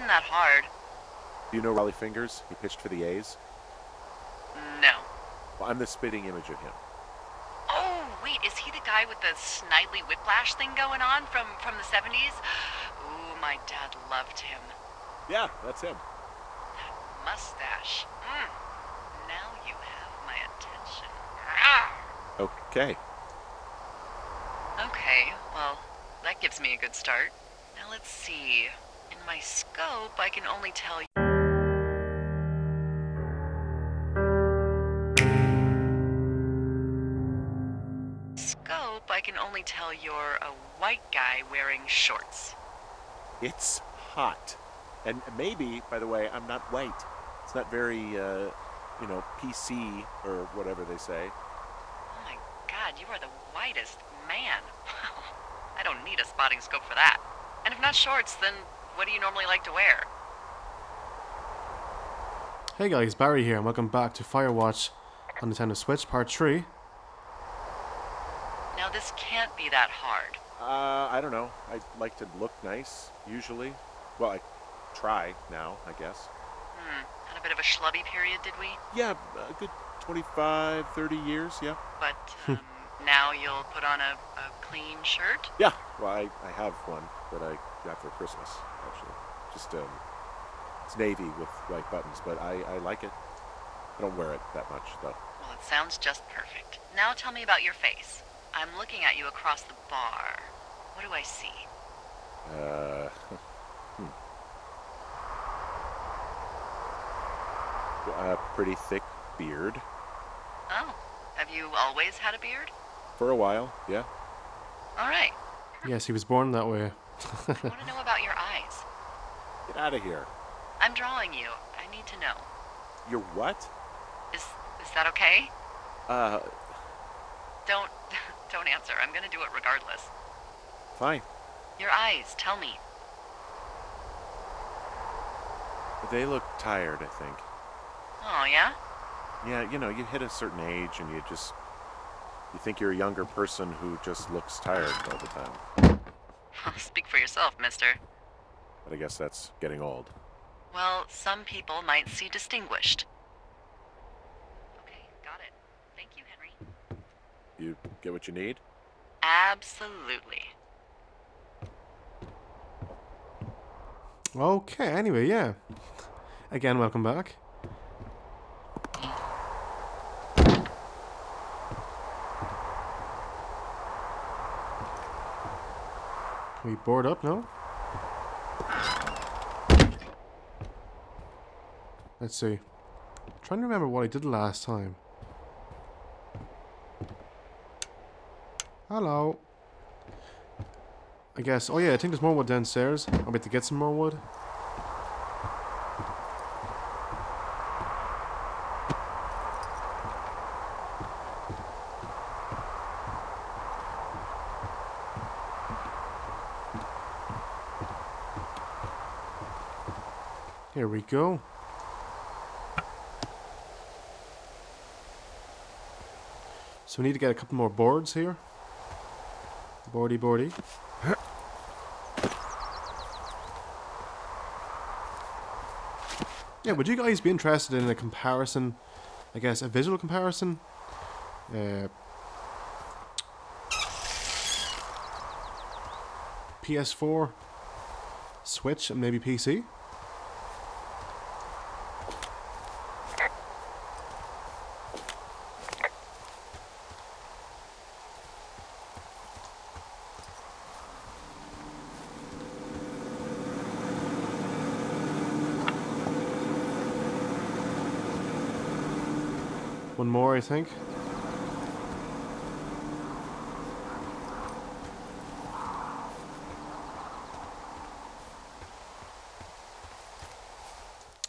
isn't that hard. Do you know Rollie Fingers? He pitched for the A's. No. Well, I'm the spitting image of him. Oh, wait, is he the guy with the snidely whiplash thing going on from, from the 70s? Ooh, my dad loved him. Yeah, that's him. That mustache. Mm. Now you have my attention. Okay. Okay, well, that gives me a good start. Now let's see. In my scope, I can only tell you. Scope, I can only tell you're a white guy wearing shorts. It's hot. And maybe, by the way, I'm not white. It's not very, uh, you know, PC or whatever they say. Oh my god, you are the whitest man. I don't need a spotting scope for that. And if not shorts, then what do you normally like to wear? Hey guys, Barry here, and welcome back to Firewatch on the Nintendo Switch Part 3. Now, this can't be that hard. Uh, I don't know. I like to look nice, usually. Well, I try now, I guess. Hmm, had a bit of a schlubby period, did we? Yeah, a good 25, 30 years, yeah. But um, now you'll put on a, a clean shirt? Yeah, well, I, I have one that I got for Christmas, actually. Just, um, it's navy with white buttons, but I, I like it. I don't wear it that much, though. Well, it sounds just perfect. Now tell me about your face. I'm looking at you across the bar. What do I see? Uh, hmm. A pretty thick beard. Oh, have you always had a beard? For a while, yeah. All right. Yes, he was born that way. I want to know about your eyes. Get out of here. I'm drawing you. I need to know. You're what? Is is that okay? Uh, Don't don't answer. I'm gonna do it regardless. fine. Your eyes. Tell me. They look tired, I think. Oh yeah. Yeah, you know, you hit a certain age and you just. You think you're a younger person who just looks tired all the time. Speak for yourself, Mister. But I guess that's getting old. Well, some people might see distinguished. Okay, got it. Thank you, Henry. You get what you need? Absolutely. Okay, anyway, yeah. Again, welcome back. We board up, no? Let's see. trying to remember what I did last time. Hello. I guess. Oh yeah, I think there's more wood downstairs. I'll be to get some more wood. Go. So we need to get a couple more boards here. Boardy boardy. Yeah, would you guys be interested in a comparison? I guess a visual comparison. Uh, PS4, Switch, and maybe PC. One more, I think.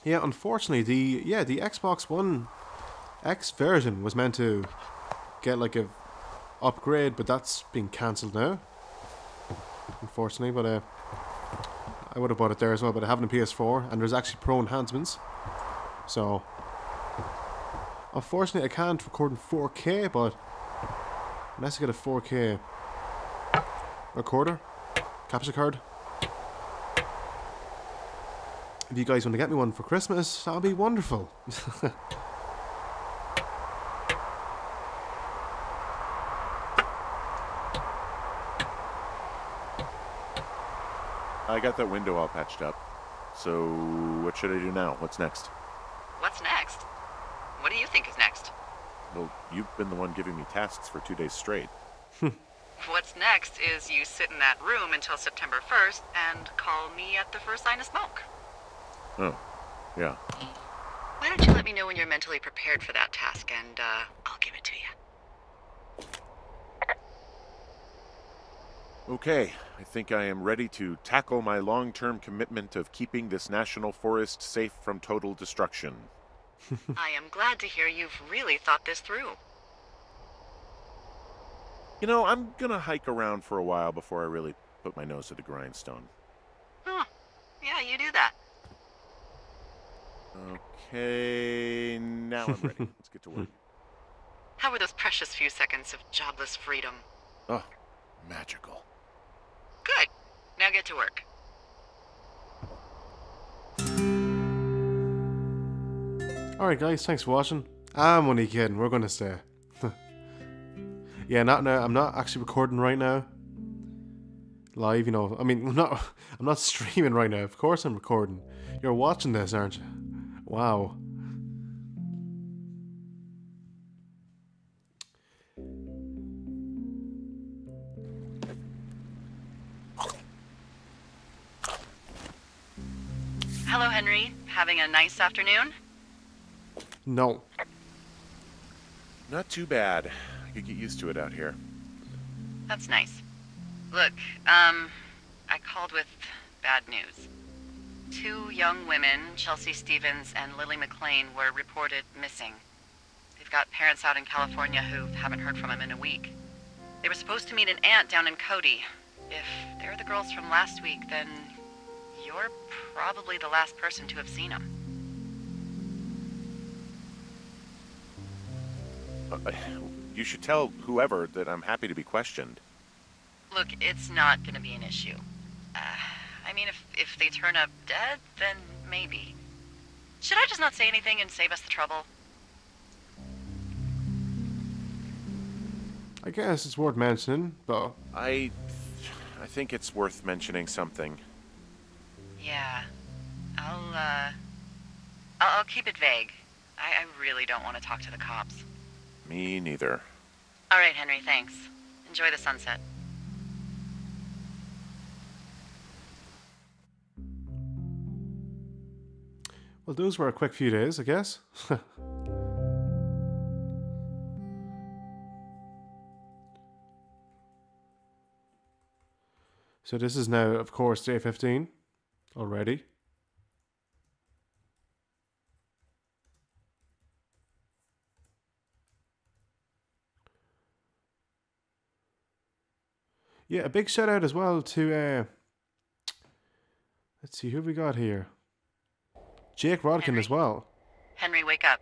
Yeah, unfortunately, the yeah the Xbox One X version was meant to get like a upgrade, but that's been cancelled now. Unfortunately, but uh, I would have bought it there as well. But I have on PS4, and there's actually pro enhancements. So Unfortunately, I can't record in 4K, but unless I get a 4K recorder, capture card, if you guys want to get me one for Christmas, that'll be wonderful. I got that window all patched up. So, what should I do now? What's next? What's next? What do you think is next? Well, you've been the one giving me tasks for two days straight. What's next is you sit in that room until September 1st and call me at the first sign of smoke. Oh, yeah. Why don't you let me know when you're mentally prepared for that task and uh, I'll give it to you. Okay, I think I am ready to tackle my long term commitment of keeping this national forest safe from total destruction. I am glad to hear you've really thought this through. You know, I'm gonna hike around for a while before I really put my nose to the grindstone. Huh. Yeah, you do that. Okay, now I'm ready. Let's get to work. How were those precious few seconds of jobless freedom? Oh, magical. Good. Now get to work. Alright, guys, thanks for watching. I'm only kidding, we're gonna stay. yeah, not now. I'm not actually recording right now. Live, you know. I mean, I'm not. I'm not streaming right now. Of course, I'm recording. You're watching this, aren't you? Wow. Hello, Henry. Having a nice afternoon? No. Not too bad. I could get used to it out here. That's nice. Look, um, I called with bad news. Two young women, Chelsea Stevens and Lily McLean, were reported missing. They've got parents out in California who haven't heard from them in a week. They were supposed to meet an aunt down in Cody. If they're the girls from last week, then you're probably the last person to have seen them. you should tell whoever that I'm happy to be questioned. Look, it's not going to be an issue. Uh, I mean, if, if they turn up dead, then maybe. Should I just not say anything and save us the trouble? I guess it's worth mentioning, but I, I think it's worth mentioning something. Yeah. I'll, uh. I'll, I'll keep it vague. I, I really don't want to talk to the cops. Me neither. All right, Henry, thanks. Enjoy the sunset. well, those were a quick few days, I guess. so this is now, of course, day 15 already. Yeah, a big shout out as well to uh let's see who have we got here. Jake Rodkin as well. Henry, wake up.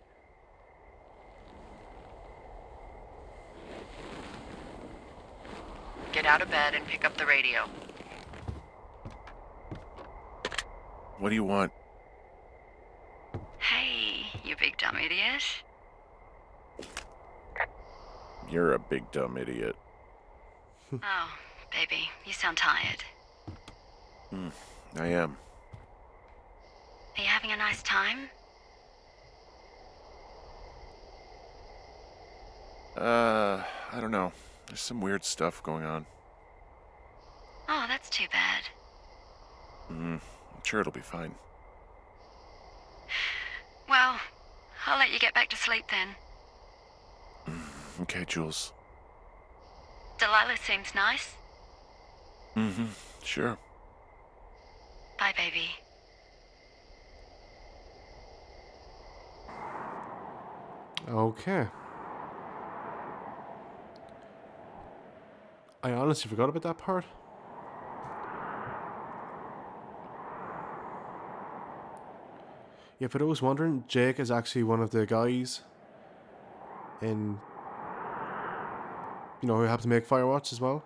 Get out of bed and pick up the radio. What do you want? Hey, you big dumb idiot. You're a big dumb idiot. Oh, baby, you sound tired. Hmm, I am. Are you having a nice time? Uh, I don't know. There's some weird stuff going on. Oh, that's too bad. Mm, I'm sure it'll be fine. Well, I'll let you get back to sleep then. Okay, Jules. Delilah seems nice. Mm-hmm. Sure. Bye, baby. Okay. I honestly forgot about that part. Yeah, for those wondering, Jake is actually one of the guys in you know who happens to make Firewatch as well.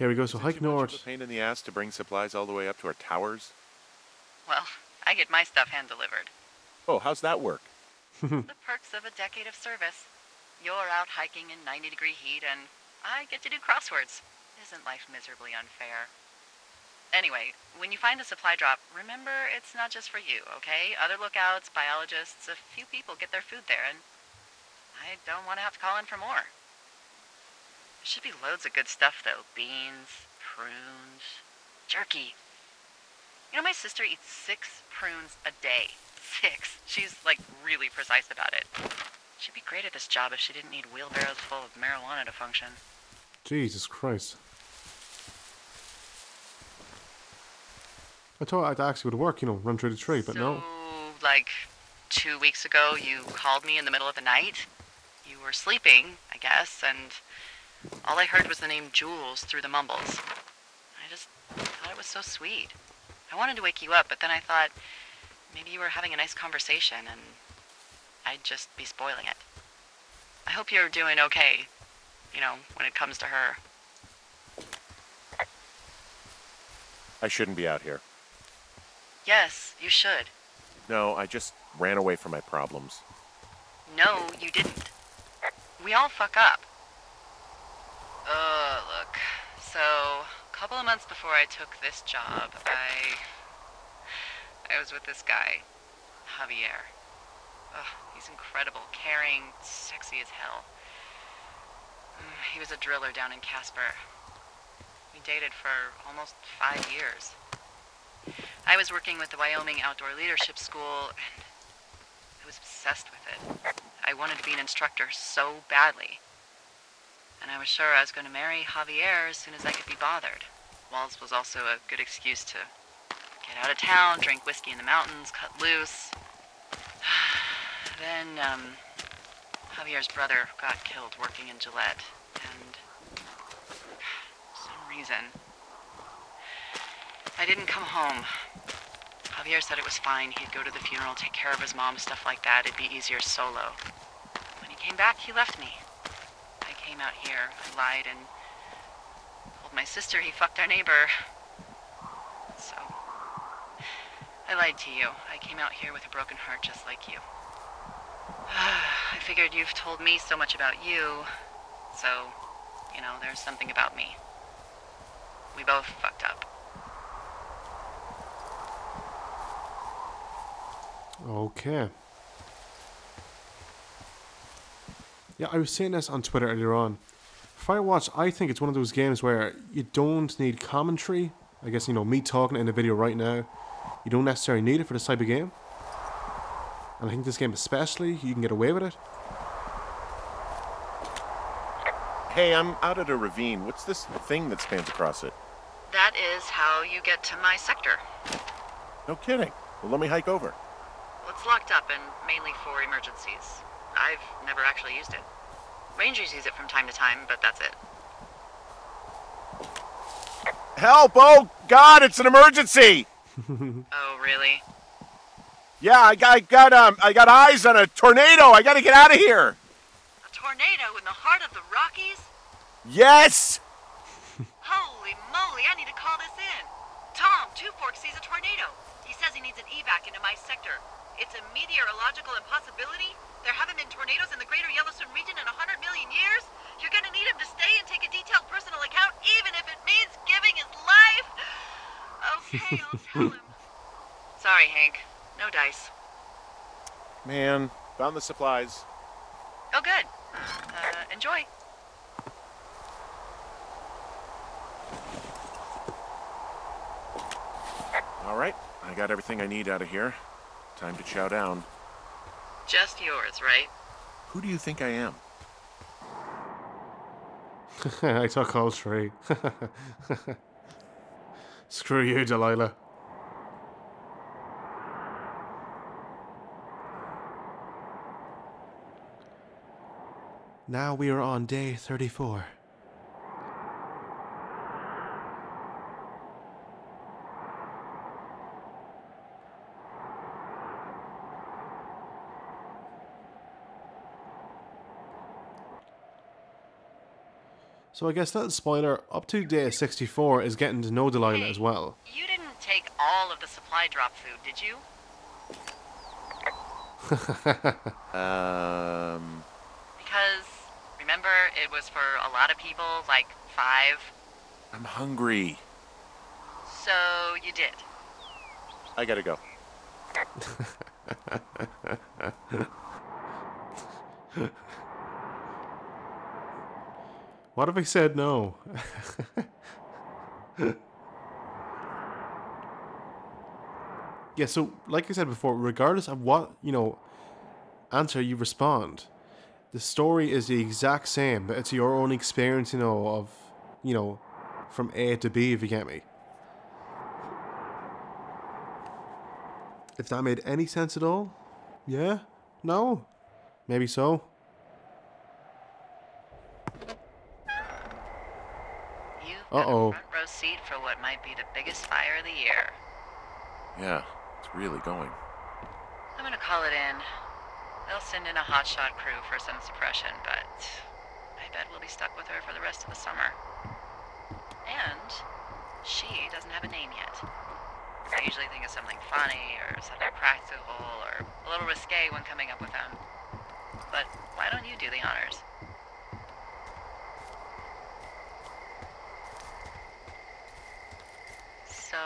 Here we go. So Is it hike too much of north. a pain in the ass to bring supplies all the way up to our towers? Well, I get my stuff hand delivered. Oh, how's that work? the perks of a decade of service. You're out hiking in 90 degree heat, and I get to do crosswords. Isn't life miserably unfair? Anyway, when you find a supply drop, remember it's not just for you, okay? Other lookouts, biologists, a few people get their food there, and I don't want to have to call in for more. Should be loads of good stuff, though beans, prunes, jerky. You know, my sister eats six prunes a day. Six. She's like really precise about it. She'd be great at this job if she didn't need wheelbarrows full of marijuana to function. Jesus Christ. I thought it actually would work, you know, run through the tree, but so, no. like two weeks ago, you called me in the middle of the night. You were sleeping, I guess, and all I heard was the name Jules through the mumbles. I just thought it was so sweet. I wanted to wake you up, but then I thought maybe you were having a nice conversation and I'd just be spoiling it. I hope you're doing okay, you know, when it comes to her. I shouldn't be out here. Yes, you should. No, I just ran away from my problems. No, you didn't. We all fuck up. Uh, look. So, a couple of months before I took this job, I. I was with this guy, Javier. Ugh, he's incredible, caring, sexy as hell. Mm, He was a driller down in Casper. We dated for almost five years. I was working with the Wyoming Outdoor Leadership School, and I was obsessed with it. I wanted to be an instructor so badly. And I was sure I was going to marry Javier as soon as I could be bothered. WOLS was also a good excuse to get out of town, drink whiskey in the mountains, cut loose. then, um, Javier's brother got killed working in Gillette, and for some reason, I didn't come home. Javier said it was fine. He'd go to the funeral, take care of his mom, stuff like that. It'd be easier solo. When he came back, he left me. Came out here. I lied and told my sister he fucked our neighbor. So, I lied to you. I came out here with a broken heart just like you. I figured you've told me so much about you, so, you know, there's something about me. We both fucked up. Okay. Yeah, I was saying this on Twitter earlier on. Firewatch, I think it's one of those games where you don't need commentary. I guess, you know, me talking in a video right now, you don't necessarily need it for this type of game. And I think this game especially, you can get away with it. Hey, I'm out at a ravine. What's this thing that spans across it? That is how you get to my sector. No kidding. Well, let me hike over. Well, it's locked up and mainly for emergencies. I've never actually used it. Rangers use it from time to time, but that's it. Help! Oh God, it's an emergency! Oh, really? Yeah, I got, I got, um, I got eyes on a tornado. I got to get out of here. A tornado in the heart of the Rockies? Yes. Holy moly, I need to call this in. Tom, Two Forks sees a tornado. He says he needs an evac into my sector. It's a meteorological impossibility. There haven't been tornadoes in the greater Yellowstone region in a hundred million years. You're gonna need him to stay and take a detailed personal account, even if it means giving his life. Okay, I'll tell him. Sorry, Hank. No dice. Man, found the supplies. Oh, good. Uh, enjoy. All right, I got everything I need out of here. Time to chow down. Just yours, right? Who do you think I am? I took all three. Screw you, Delilah. Now we are on day 34. So I guess that spoiler up to day 64 is getting to know Delilah Hey, as well. You didn't take all of the supply drop food, did you? Um, Because remember, it was for a lot of people, like five. I'm hungry. So you did. I gotta go. What if I said no? yeah, so like I said before, regardless of what, you know, answer you respond, the story is the exact same, but it's your own experience, you know, of, you know, from A to B, if you get me. If that made any sense at all? Yeah? No? Maybe so. You've Uh-oh. front row seat for what might be the biggest fire of the year. Yeah, it's really going. I'm gonna call it in. They'll send in a hotshot crew for some suppression, but I bet we'll be stuck with her for the rest of the summer. And she doesn't have a name yet. I usually think of something funny or something practical or a little risque when coming up with them. But why don't you do the honors? So,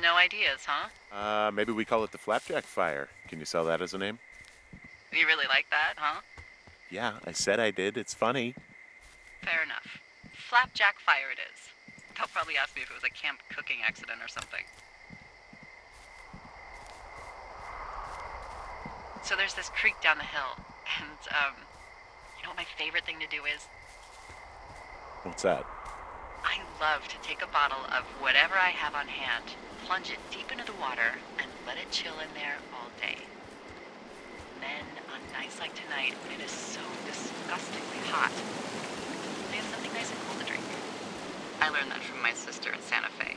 no ideas, huh? Uh, maybe we call it the Flapjack Fire. Can you sell that as a name? You really like that, huh? Yeah, I said I did. It's funny. Fair enough. Flapjack fire it is. They'll probably ask me if it was a camp cooking accident or something. So there's this creek down the hill, and, um, you know what my favorite thing to do is? What's that? I love to take a bottle of whatever I have on hand, plunge it deep into the water, and let it chill in there all day. Then, on nights like tonight, when it is so disgustingly hot, they have something nice and cool to drink. I learned that from my sister in Santa Fe.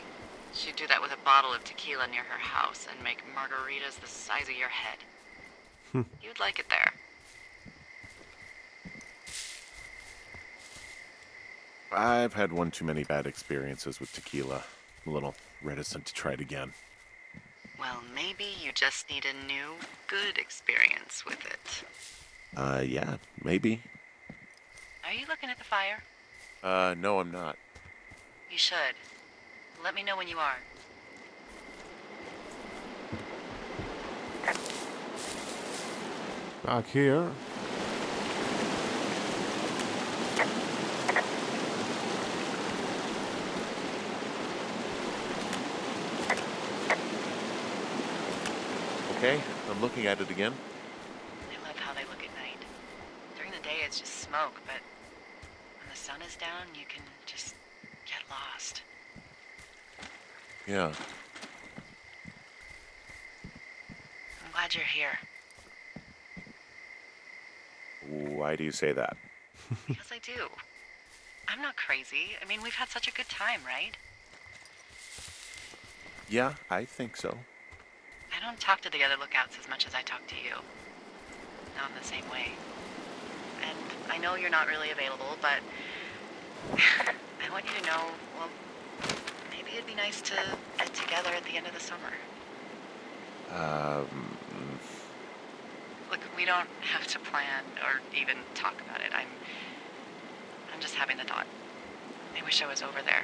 She'd do that with a bottle of tequila near her house and make margaritas the size of your head. Hmm. You'd like it there. I've had one too many bad experiences with tequila. A little reticent to try it again. Well, maybe you just need a new, good experience with it. Uh, yeah, maybe. Are you looking at the fire? Uh, no, I'm not. You should. Let me know when you are. Back here. Okay, I'm looking at it again. I love how they look at night. During the day, it's just smoke, but when the sun is down, you can just get lost. Yeah. I'm glad you're here, Why do you say that? because I do. I'm not crazy. I mean, we've had such a good time, right? Yeah, I think so. I don't talk to the other lookouts as much as I talk to you. Not in the same way. And I know you're not really available, but I want you to know, well, maybe it'd be nice to get together at the end of the summer. Um, Look, we don't have to plan or even talk about it. I'm I'm just having the thought. I wish I was over there.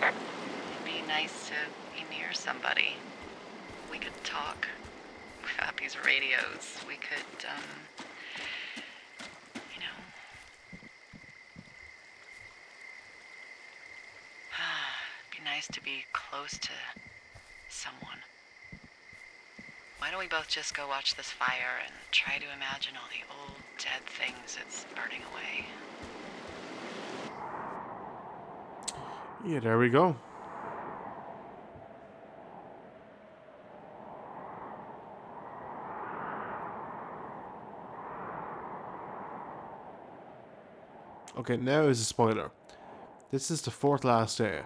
It'd be nice to be near somebody. We could talk without these radios. We could, um, you know. Be nice to be close to someone. Why don't we both just go watch this fire and try to imagine all the old dead things it's burning away? Yeah, there we go. Okay, now is a spoiler. This is the fourth last day.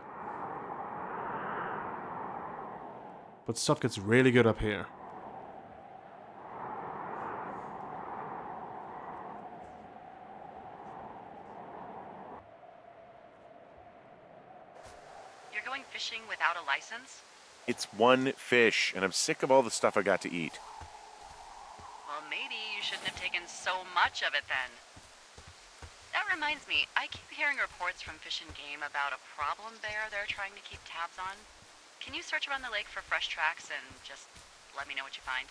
But stuff gets really good up here. You're going fishing without a license? It's one fish, and I'm sick of all the stuff I got to eat. Well, maybe you shouldn't have taken so much of it then. That reminds me, I keep hearing reports from Fish and Game about a problem bear they're trying to keep tabs on. Can you search around the lake for fresh tracks and just let me know what you find?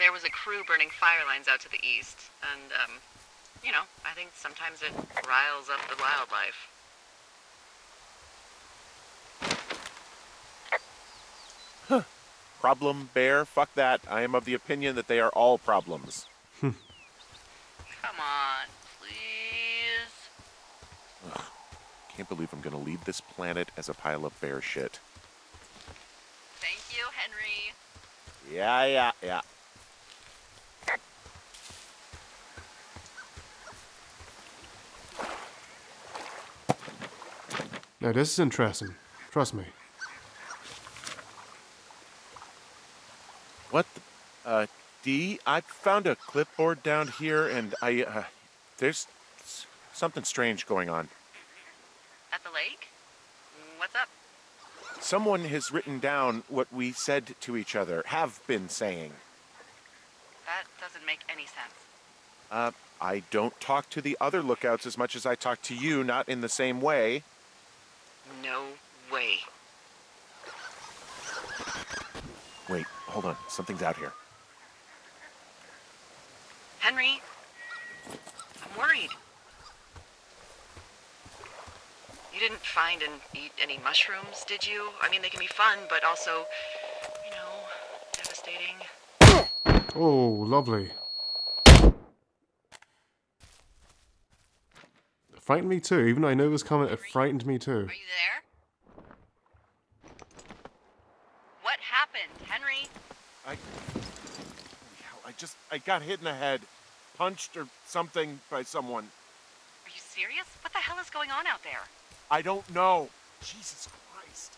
There was a crew burning fire lines out to the east, and, um, you know, I think sometimes it riles up the wildlife. Huh. Problem bear? Fuck that. I am of the opinion that they are all problems. Come on, Can't believe I'm gonna leave this planet as a pile of bear shit. Thank you, Henry. Yeah, yeah, yeah. Now this is interesting. Trust me. What the, uh, D, I found a clipboard down here and I, uh, there's something strange going on. At the lake? What's up? Someone has written down what we said to each other, have been saying. That doesn't make any sense. Uh, I don't talk to the other lookouts as much as I talk to you, not in the same way. No way. Wait, hold on. Something's out here. Henry, I'm worried. You didn't find and eat any mushrooms, did you? I mean, they can be fun, but also, you know, devastating. Oh, lovely. It frightened me too. Even though I knew it was coming, it frightened me too. Are you there? What happened, Henry? I. I just. I got hit in the head. Punched or something by someone. Are you serious? What the hell is going on out there? I don't know. Jesus Christ.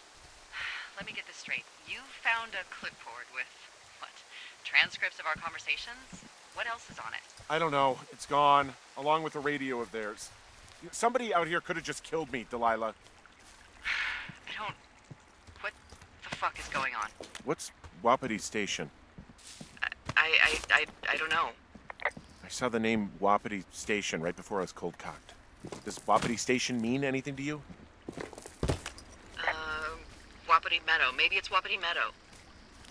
Let me get this straight. You found a clipboard with, what, transcripts of our conversations? What else is on it? I don't know. It's gone, along with a radio of theirs. Somebody out here could have just killed me, Delilah. I don't. What the fuck is going on? What's Wapiti Station? I, I, I, I don't know. I saw the name Wapiti Station right before I was cold cocked. Does Wapiti Station mean anything to you? Um, Wapiti Meadow. Maybe it's Wapiti Meadow.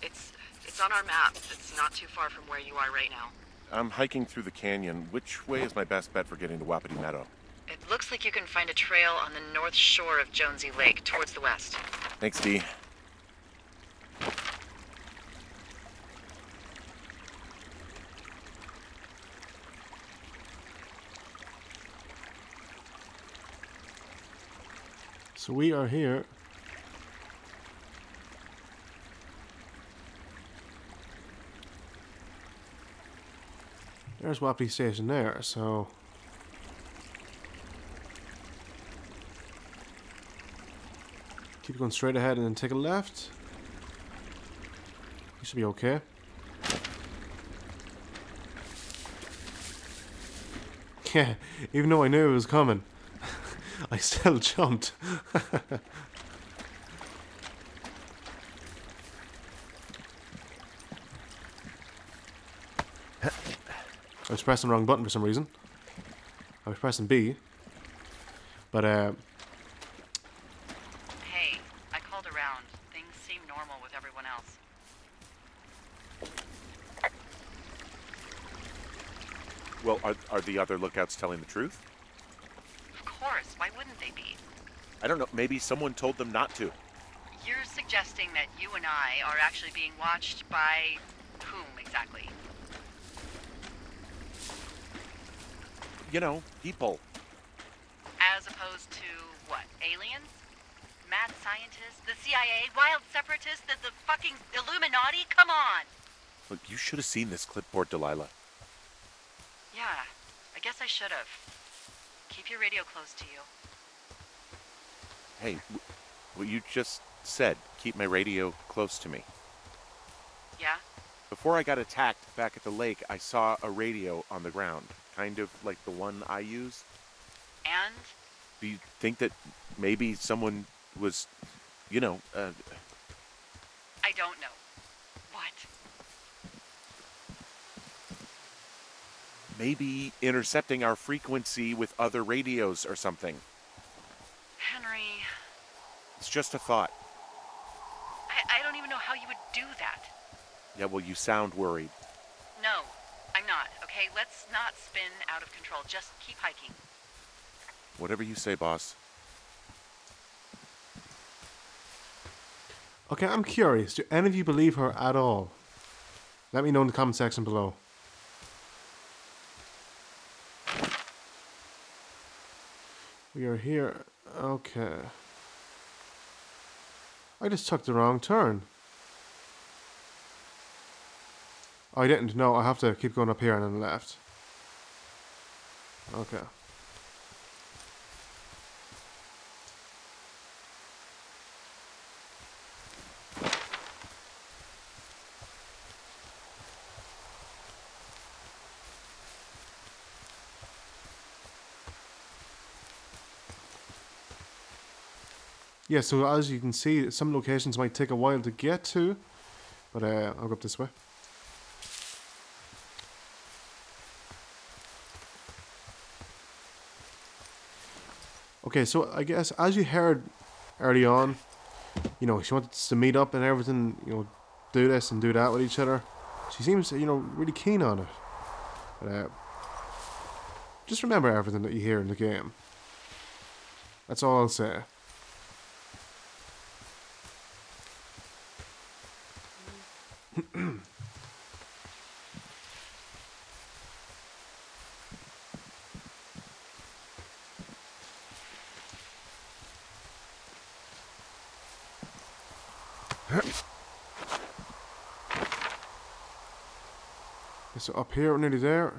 It's, it's on our map. It's not too far from where you are right now. I'm hiking through the canyon. Which way is my best bet for getting to Wapiti Meadow? It looks like you can find a trail on the north shore of Jonesy Lake, towards the west. Thanks, D. So we are here. There's Wapiti Station there, so keep going straight ahead and then take a left. You should be okay. Yeah, even though I knew it was coming, I still jumped. I was pressing the wrong button for some reason. I was pressing B. But, uh, Hey, I called around. Things seem normal with everyone else. Well, are, are the other lookouts telling the truth? Of course, why wouldn't they be? I don't know. Maybe someone told them not to. You're suggesting that you and I are actually being watched by whom exactly? You know, people. As opposed to what? Aliens? Mad scientists? The CIA? Wild separatists? The, the fucking Illuminati? Come on! Look, you should have seen this clipboard, Delilah. Yeah, I guess I should have. Keep your radio close to you. Hey, what you just said, keep my radio close to me. Yeah? Before I got attacked back at the lake, I saw a radio on the ground, kind of like the one I use. And? Do you think that maybe someone was You know, uh, I don't know. What? maybe intercepting our frequency with other radios or something. Henry, It's just a thought. I, I don't even know how you would do that. Yeah, well, you sound worried. No, I'm not, okay? Let's not spin out of control. Just keep hiking. Whatever you say, boss. Okay, I'm curious. Do any of you believe her at all? Let me know in the comment section below. We are here. Okay. I just took the wrong turn. I didn't. No, I have to keep going up here and then left. Okay. Yeah, so as you can see, some locations might take a while to get to, but uh, I'll go up this way. Okay, so I guess as you heard early on, you know, she wants to meet up and everything, you know, do this and do that with each other. She seems, you know, really keen on it. But uh, just remember everything that you hear in the game. That's all I'll say. So up here, nearly there.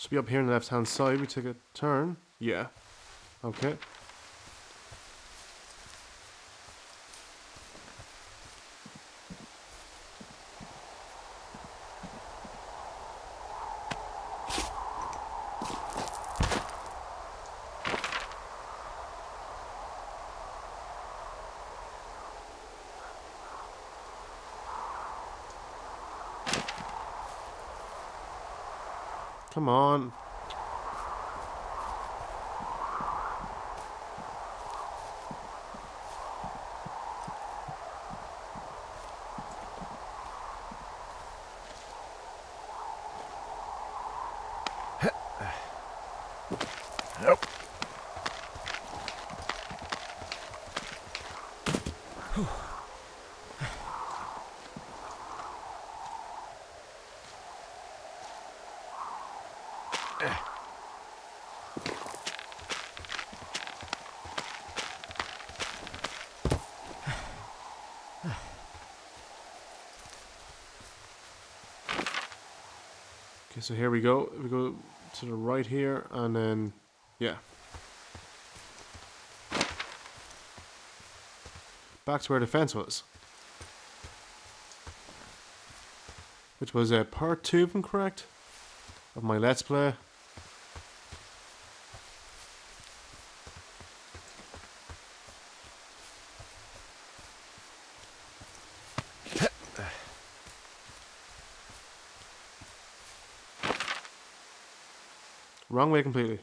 Should be up here on the left hand side. We take a turn. Yeah. Okay. Come on. Okay, so here we go. We go to the right here, and then, yeah. Back to where the fence was. Which was uh, part two, if I'm correct, of my Let's Play. Wrong way completely.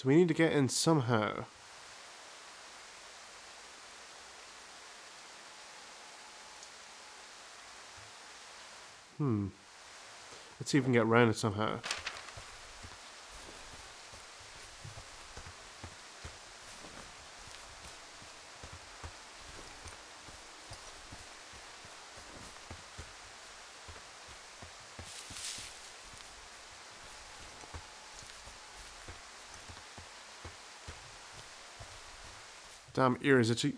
So we need to get in somehow. Hmm. Let's see if we can get around it somehow. Damn ear is itchy.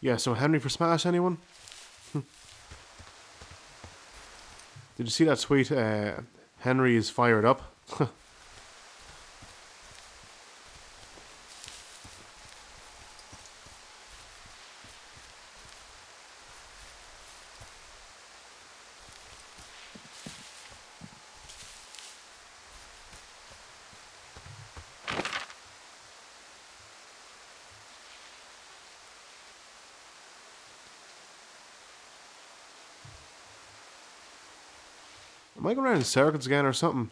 Yeah, so Henry for Smash, anyone? Did you see that tweet? Uh, Henry is fired up. Am I going around in circles again or something?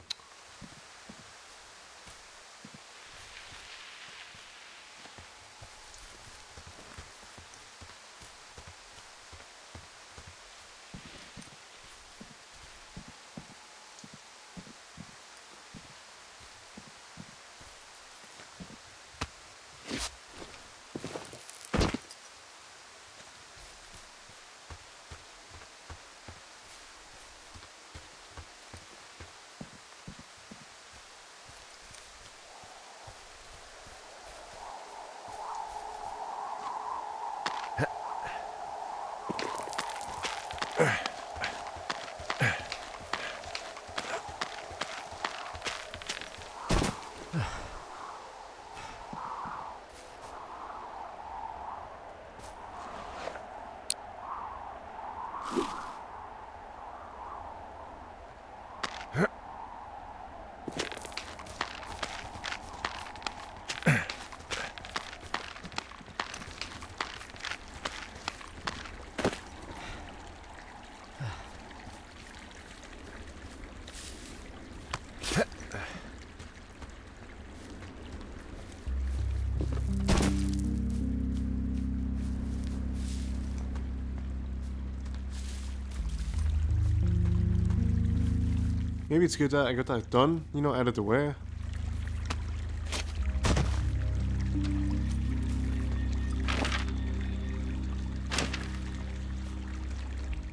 Maybe it's good that I got that done, you know, out of the way.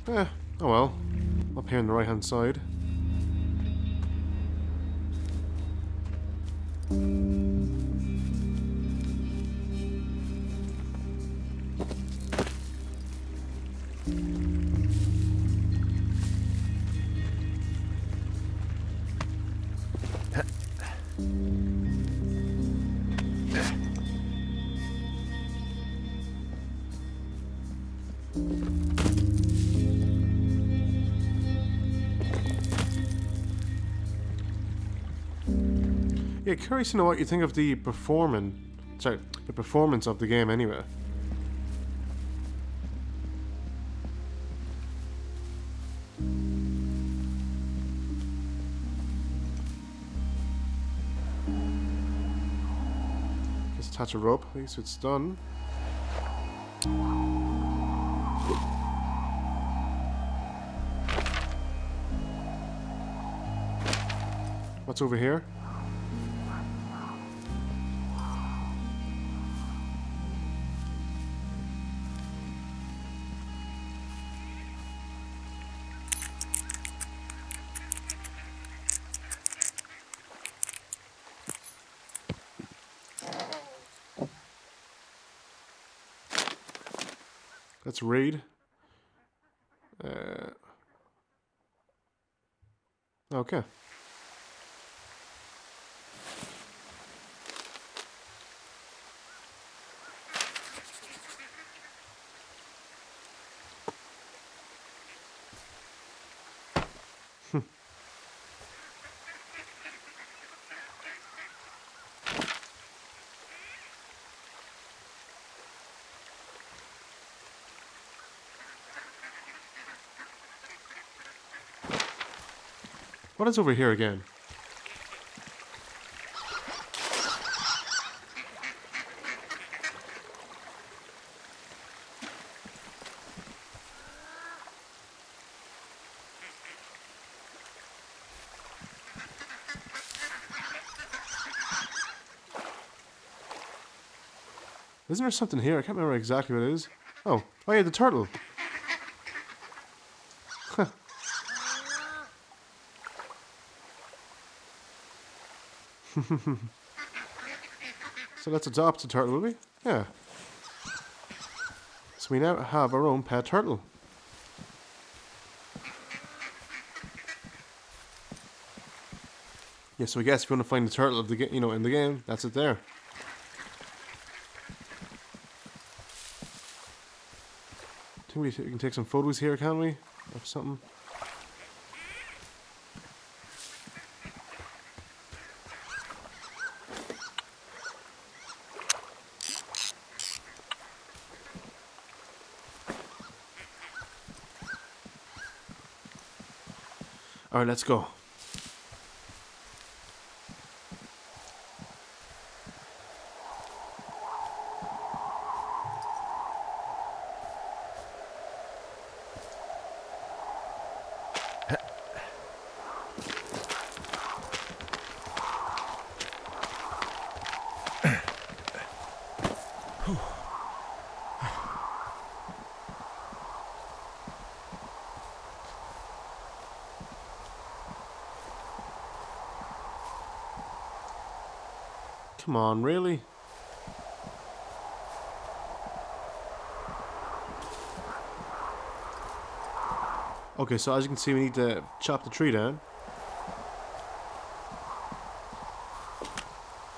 Eh, oh well. Up here on the right hand side. Curious to know what you think of the performance. Sorry, the performance of the game anyway. Just touch a rope, at least it's done. What's over here? Let's read. Uh, okay. What is over here again? Isn't there something here? I can't remember exactly what it is. Oh, oh yeah, the turtle. so let's adopt a turtle, will we? Yeah. So we now have our own pet turtle. Yeah, so I guess if you want to find the turtle of the you know in the game, that's it there. think we, can take some photos here, can we? Of something. All right, let's go. Come on, really? Okay, so as you can see, we need to chop the tree down.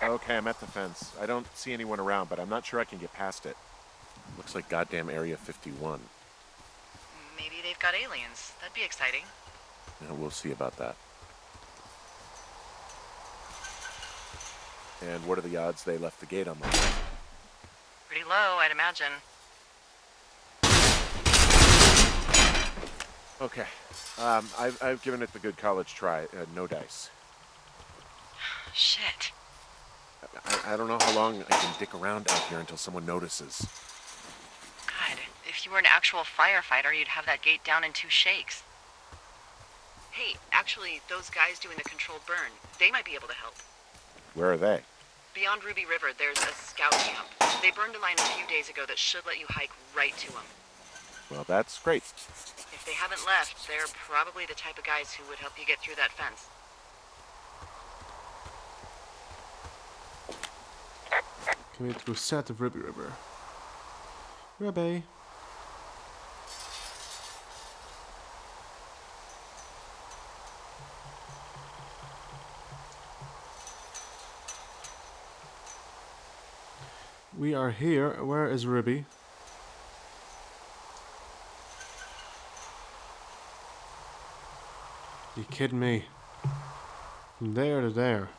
Okay, I'm at the fence. I don't see anyone around, but I'm not sure I can get past it. Looks like goddamn Area 51. Maybe they've got aliens. That'd be exciting. Yeah, we'll see about that. And what are the odds they left the gate unlocked? Pretty low, I'd imagine. Okay. Um, I've, I've given it the good college try. Uh, no dice. Shit. I, I don't know how long I can dick around out here until someone notices. God, if you were an actual firefighter, you'd have that gate down in two shakes. Hey, actually, those guys doing the controlled burn, they might be able to help. Where are they? Beyond Ruby River, there's a scout camp. They burned a line a few days ago that should let you hike right to them. Well, that's great. If they haven't left, they're probably the type of guys who would help you get through that fence. Commit through set of Ruby River. Ruby. We are here. Where is Ruby? You kidding me? From there to there.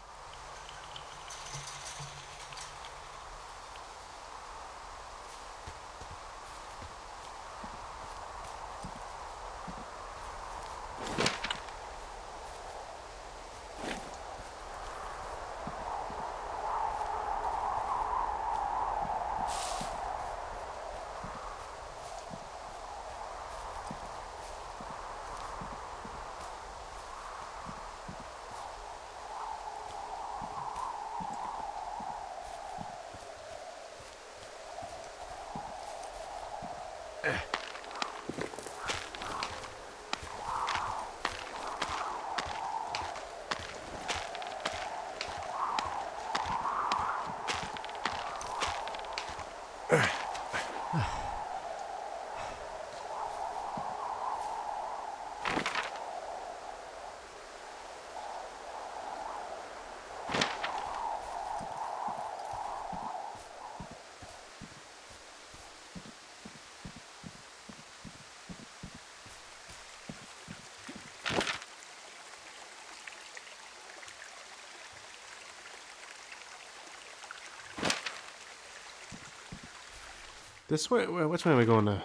This way, which way are we going now?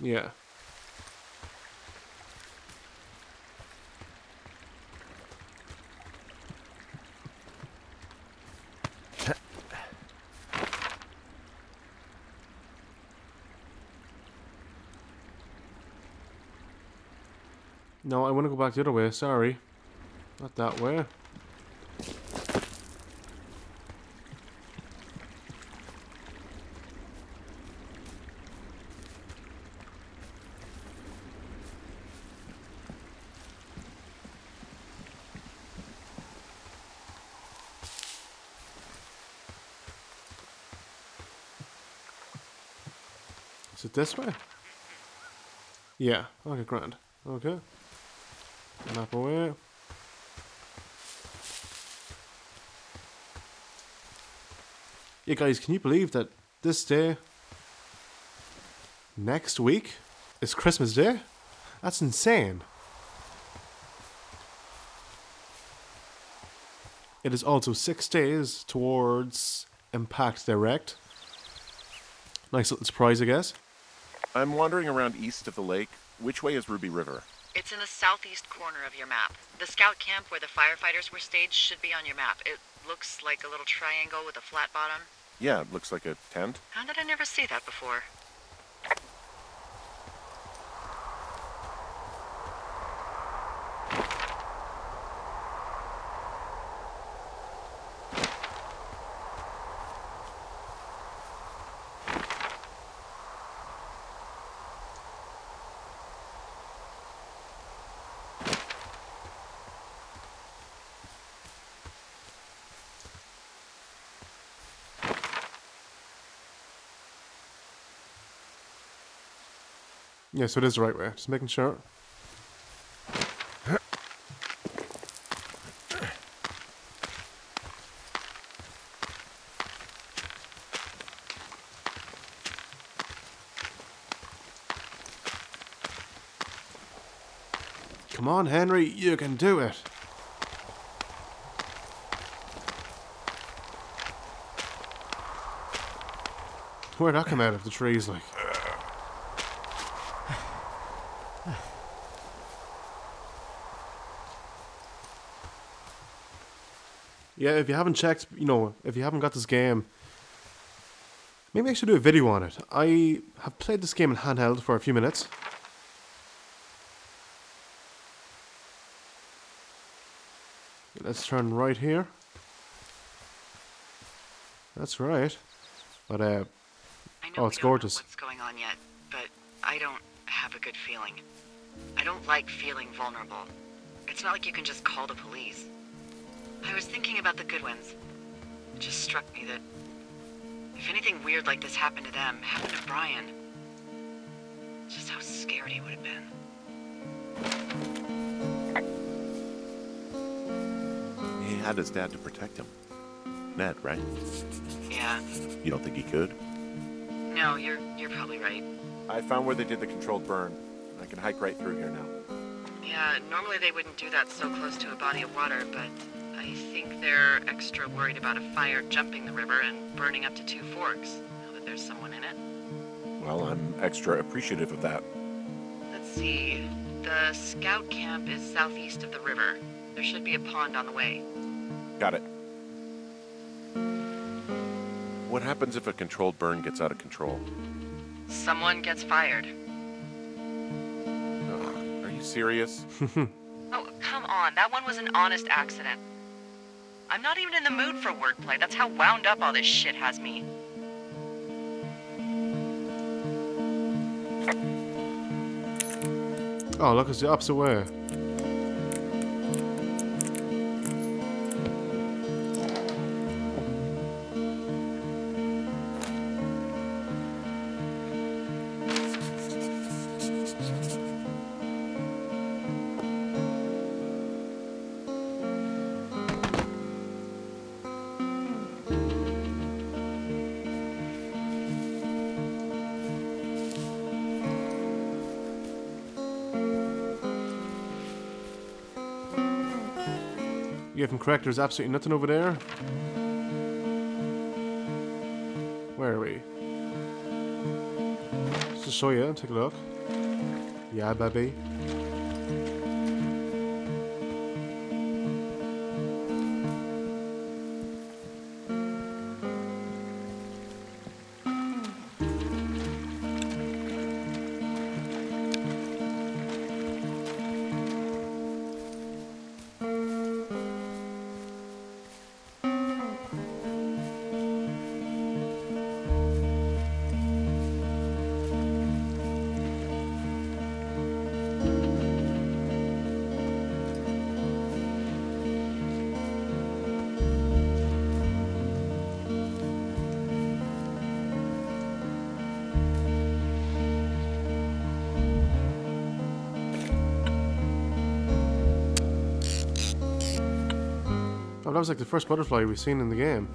Yeah. No, I want to go back the other way, sorry. Not that way. It this way? Yeah. Okay, grand. Okay. Map away. Yeah, guys, can you believe that this day, next week, is Christmas Day? That's insane. It is also six days towards Impact Direct. Nice little surprise, I guess. I'm wandering around east of the lake. Which way is Ruby River? It's in the southeast corner of your map. The scout camp where the firefighters were staged should be on your map. It looks like a little triangle with a flat bottom. Yeah, it looks like a tent. How did I never see that before? Yeah, so it is the right way. Just making sure. Come on, Henry, you can do it. Where'd that come out of the trees, like? Yeah, if you haven't checked, you know, if you haven't got this game, maybe I should do a video on it. I have played this game in handheld for a few minutes. Let's turn right here. That's right. But, uh, I know Oh, it's gorgeous. what's going on yet, but I don't have a good feeling. I don't like feeling vulnerable. It's not like you can just call the police. I was thinking about the Goodwins. It just struck me that if anything weird like this happened to them, happened to Brian, just how scared he would have been. He had his dad to protect him. Ned, right? Yeah. You don't think he could? No, you're you're probably right. I found where they did the controlled burn. I can hike right through here now. Yeah, normally they wouldn't do that so close to a body of water, but I think they're extra worried about a fire jumping the river and burning up to two forks, now that there's someone in it. Well, I'm extra appreciative of that. Let's see. The scout camp is southeast of the river. There should be a pond on the way. Got it. What happens if a controlled burn gets out of control? Someone gets fired. Ugh, are you serious? Oh, come on. That one was an honest accident. I'm not even in the mood for wordplay. That's how wound up all this shit has me. oh, look, it's the opposite way. Correct, there's absolutely nothing over there. Where are we? Just to show you, take a look. Yeah, baby. Oh, that was like the first butterfly we've seen in the game.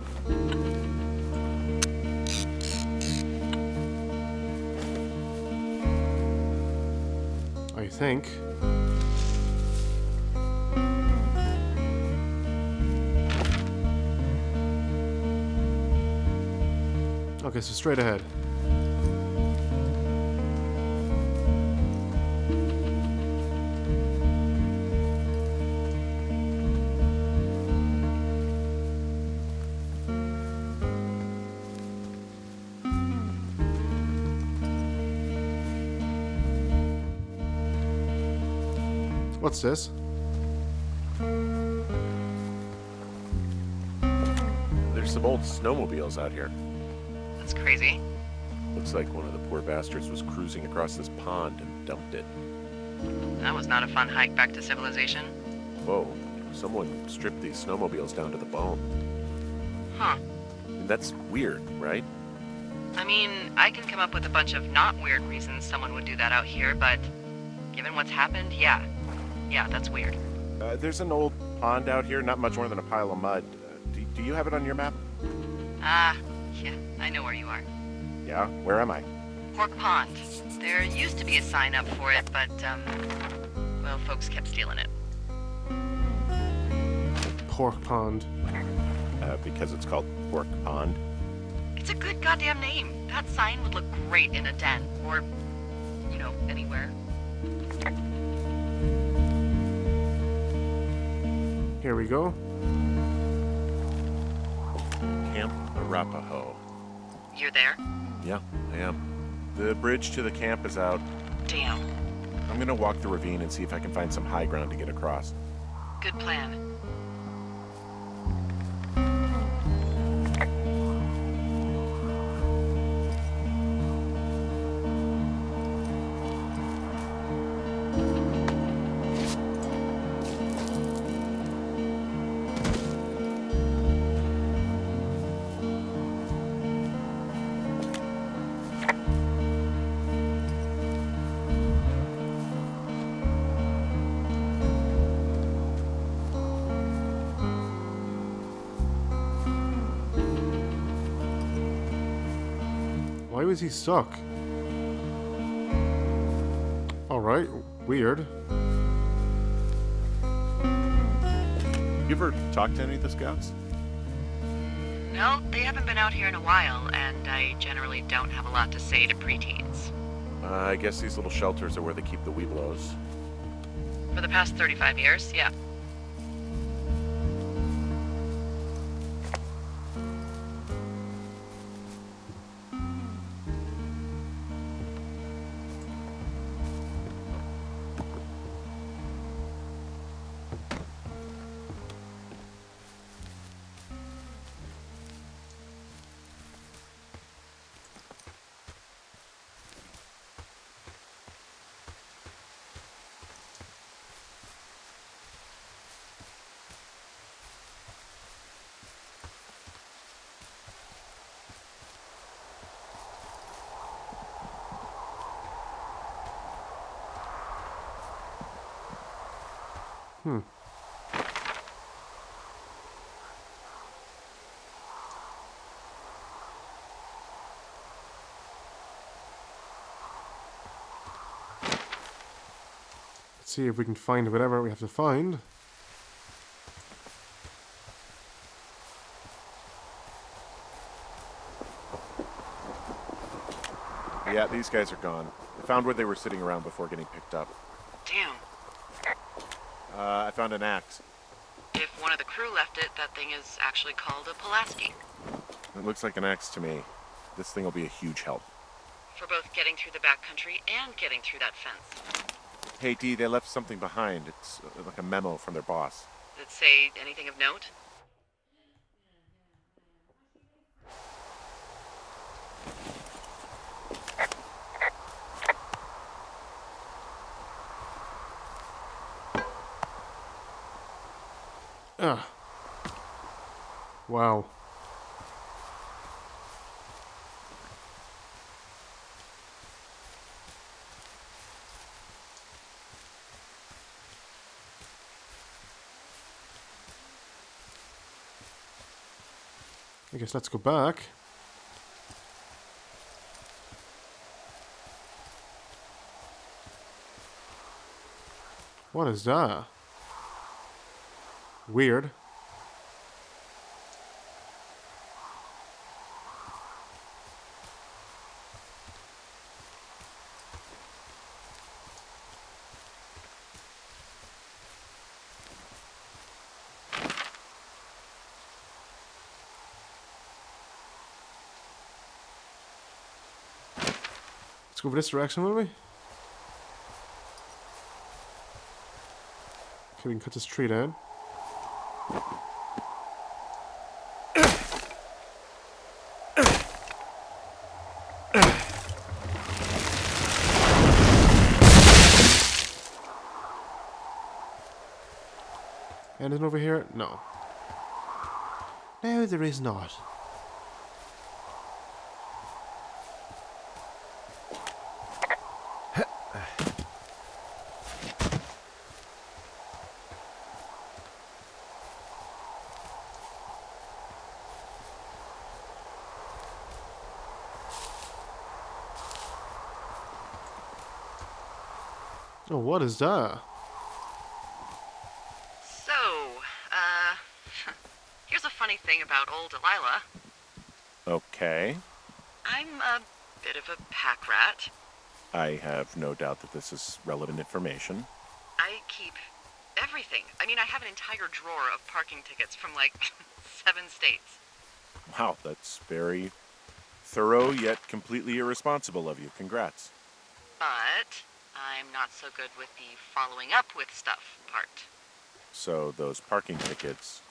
I think. Okay, so straight ahead. What's this? There's some old snowmobiles out here. That's crazy. Looks like one of the poor bastards was cruising across this pond and dumped it. That was not a fun hike back to civilization. Whoa, someone stripped these snowmobiles down to the bone. Huh. And that's weird, right? I mean, I can come up with a bunch of not weird reasons someone would do that out here, but given what's happened, yeah. Yeah, that's weird. Uh, there's an old pond out here, not much more than a pile of mud. Uh, do, do you have it on your map? Ah, yeah, I know where you are. Yeah, where am I? Pork Pond. There used to be a sign up for it, but, um, well, folks kept stealing it. Pork pond. Uh, because it's called Pork Pond. It's a good goddamn name. That sign would look great in a den, or, you know, anywhere. Here we go. Camp Arapaho. You're there? Yeah, I am. The bridge to the camp is out. Damn. I'm gonna walk the ravine and see if I can find some high ground to get across. Good plan. Why was he stuck? Alright, weird. You ever talked to any of the scouts? No, they haven't been out here in a while, and I generally don't have a lot to say to preteens. Uh, I guess these little shelters are where they keep the Webelos. For the past 35 years, yeah. Hmm. Let's see if we can find whatever we have to find. Yeah, these guys are gone. I found where they were sitting around before getting picked up. Uh, I found an axe. If one of the crew left it, that thing is actually called a Pulaski. It looks like an axe to me. This thing will be a huge help. For both getting through the backcountry and getting through that fence. Hey, Dee, they left something behind. It's uh, like a memo from their boss. Did it say anything of note? Ugh. Wow. I guess let's go back. What is that? Weird. Go this direction, will we? Okay, we can cut this tree down. Anything over here? No. No, there is not. What is that? So, uh, here's a funny thing about old Delilah. Okay. I'm a bit of a pack rat. I have no doubt that this is relevant information. I keep everything. I mean, I have an entire drawer of parking tickets from like seven states. Wow, that's very thorough yet completely irresponsible of you. Congrats. But I'm not so good with the following up with stuff part. So those parking tickets.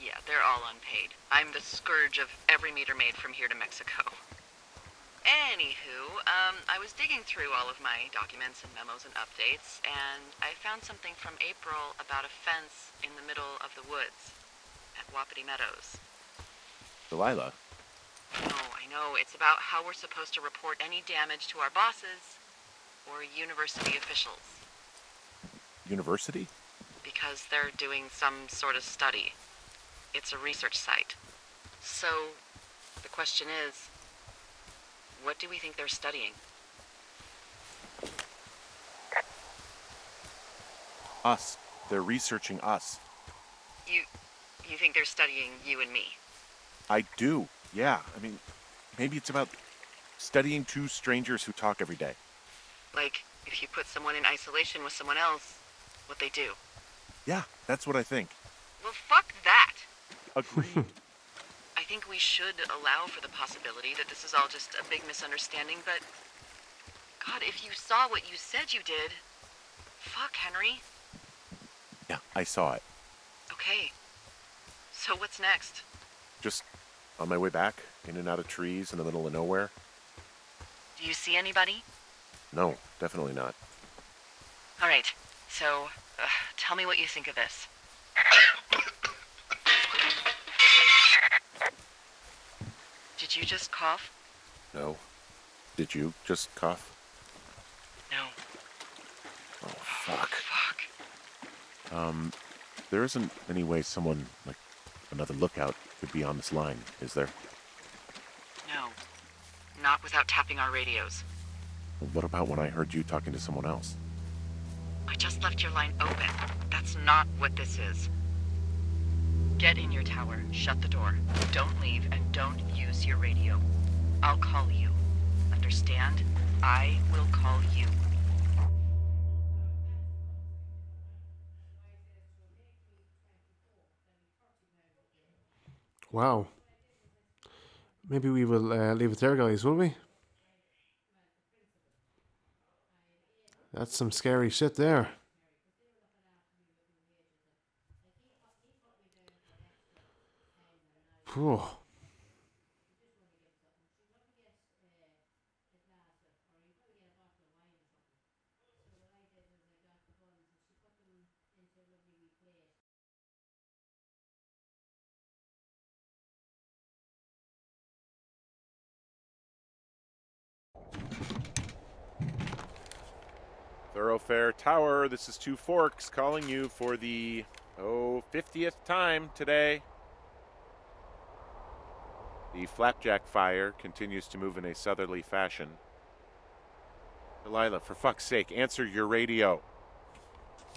Yeah, they're all unpaid. I'm the scourge of every meter maid from here to Mexico. Anywho, um, I was digging through all of my documents and memos and updates, and I found something from April about a fence in the middle of the woods at Wapiti Meadows. Delilah. Oh, I know. It's about how we're supposed to report any damage to our bosses or university officials University? because they're doing some sort of study. It's a research site. So, the question is what do we think they're studying? Us. They're researching us. You you think they're studying you and me? I do. Yeah. I mean, maybe it's about studying two strangers who talk every day. Like if you put someone in isolation with someone else, what they do. Yeah, that's what I think. Well, fuck that. Agreed. I think we should allow for the possibility that this is all just a big misunderstanding, but God, if you saw what you said you did, fuck, Henry. yeah, I saw it. Okay. So what's next? Just on my way back, in and out of trees in the middle of nowhere. Do you see anybody? No, definitely not. All right. So, uh, tell me what you think of this. Did you just cough? No. Did you just cough? No. Oh, fuck. Fuck. Um, there isn't any way someone, like another lookout, could be on this line, is there? No. Not without tapping our radios. What about when I heard you talking to someone else? I just left your line open. That's not what this is. Get in your tower, shut the door. Don't leave, and don't use your radio. I'll call you. Understand? I will call you. Wow. Maybe we will uh, leave it there, guys, will we? That's some scary shit there. Thoroughfare Tower, this is Two Forks calling you for the, oh, 50th time today. The flapjack fire continues to move in a southerly fashion. Delilah, for fuck's sake, answer your radio.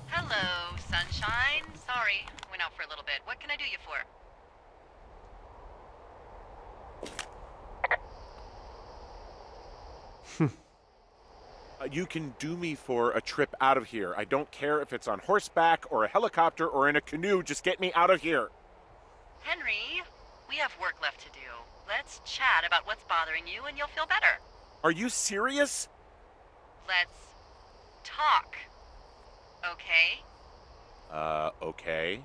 Hello, sunshine. Sorry, went out for a little bit. What can I do you for? Uh, you can do me for a trip out of here. I don't care if it's on horseback or a helicopter or in a canoe. Just get me out of here. Henry, we have work left to do. Let's chat about what's bothering you and you'll feel better. Are you serious? Let's talk. Okay? Uh, okay.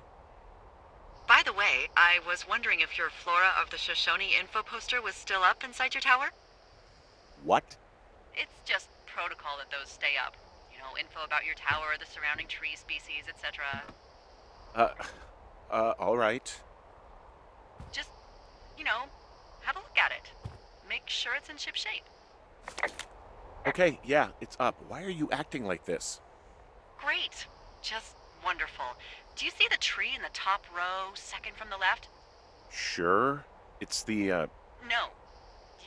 By the way, I was wondering if your Flora of the Shoshone info poster was still up inside your tower? What? It's just protocol that those stay up. You know, info about your tower, the surrounding tree species, etc. Uh, uh, all right. Just, you know, have a look at it. Make sure it's in ship shape. Okay, yeah, it's up. Why are you acting like this? Great. Just wonderful. Do you see the tree in the top row, second from the left? Sure. It's the, uh, No.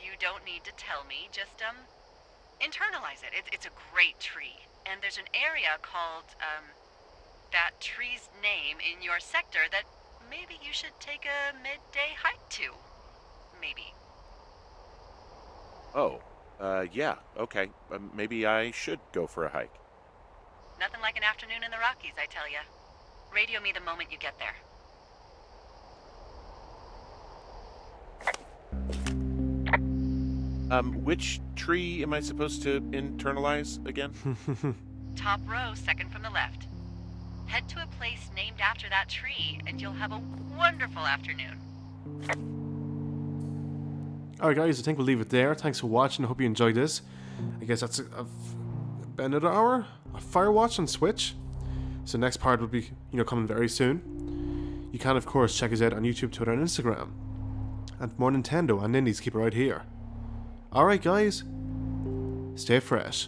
You don't need to tell me. Just, um, internalize it. it. It's a great tree. And there's an area called, um, that tree's name in your sector that maybe you should take a midday hike to. Maybe. oh, uh, yeah, okay. Uh, maybe I should go for a hike. Nothing like an afternoon in the Rockies, I tell ya. Radio me the moment you get there. Um, which tree am I supposed to internalize again? Top row, second from the left. Head to a place named after that tree, and you'll have a wonderful afternoon. Alright, guys, I think we'll leave it there. Thanks for watching. I hope you enjoyed this. I guess that's a, a, another hour of Firewatch on Switch. So next part will be, you know, coming very soon. You can, of course, check us out on YouTube, Twitter, and Instagram. And for more Nintendo and Indies, keep it right here. Alright, guys, stay fresh.